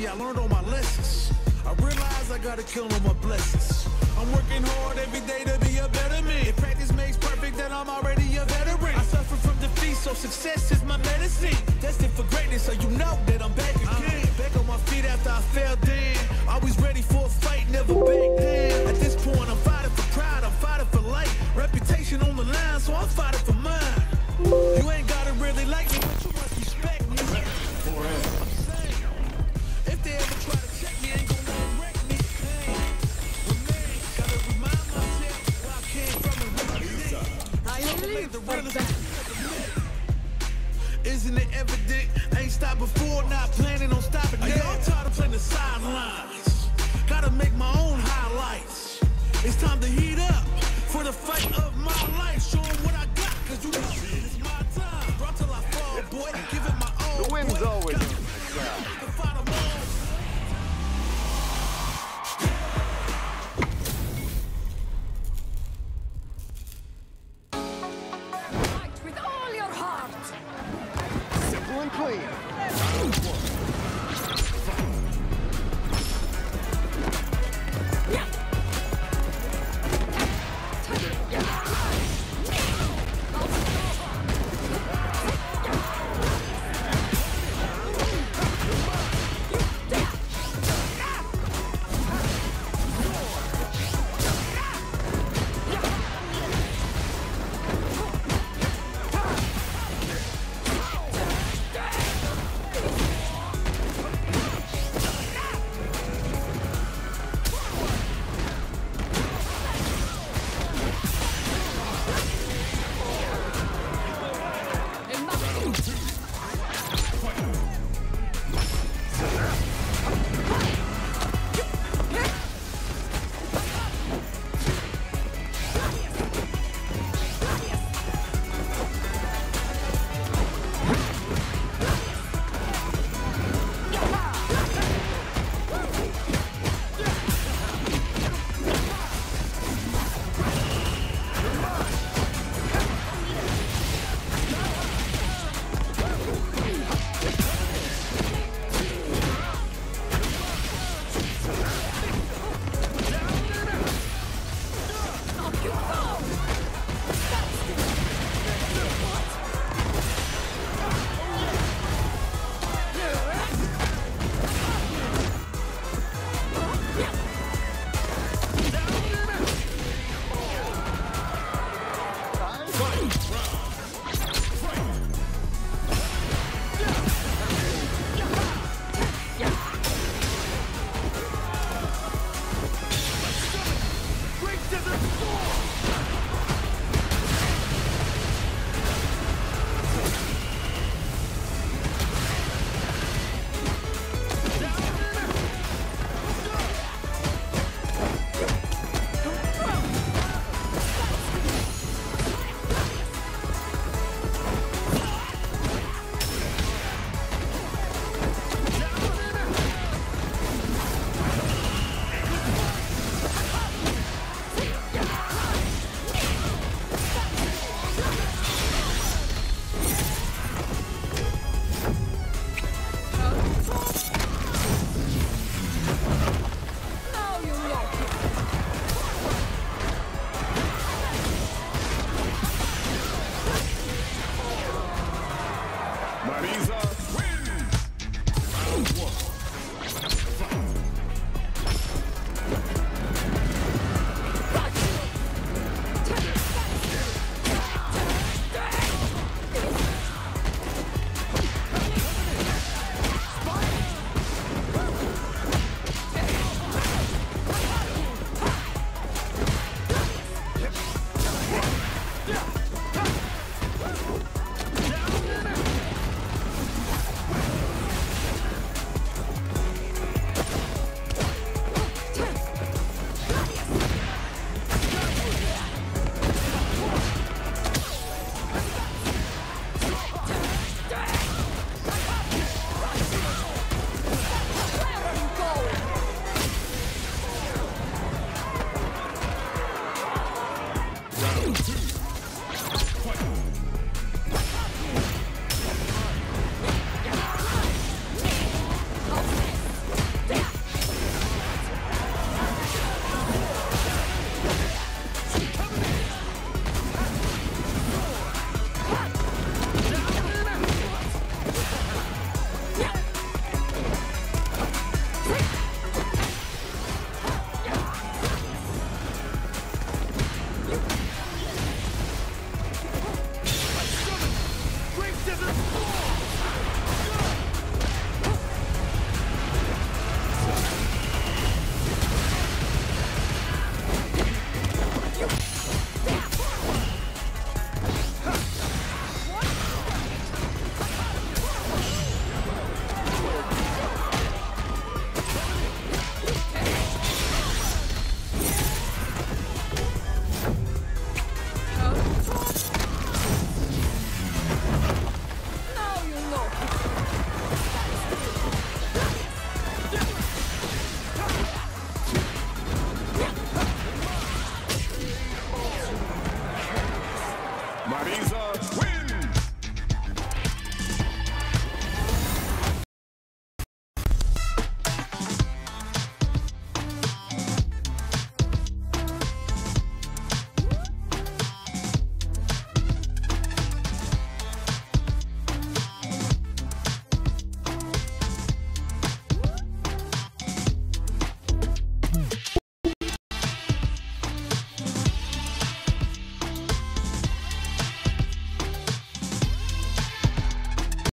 me, I learned all my lessons. I realized I gotta kill all my blessings. I'm working hard every day to be a better man. If practice makes perfect, then I'm already a veteran. I suffer from defeat, so success is my medicine. Destined for greatness, so you know that I'm back again. Uh-huh. Back on my feet after I fell down. Always ready for a fight, never back down. At this point, I'm fighting for pride, I'm fighting for life. Reputation on the line, so I'm fighting for mine. You ain't gotta really like me, I the realest isn't it evident? Ain't stopped before, not planning on stopping now. I'm tired of playing the sidelines. Gotta make my own highlights. It's time to heat up for the fight of my life. Show 'em what I got, cause you know it's my time. Drop till I fall, boy. Give it my all. The wind's boy. always and clean.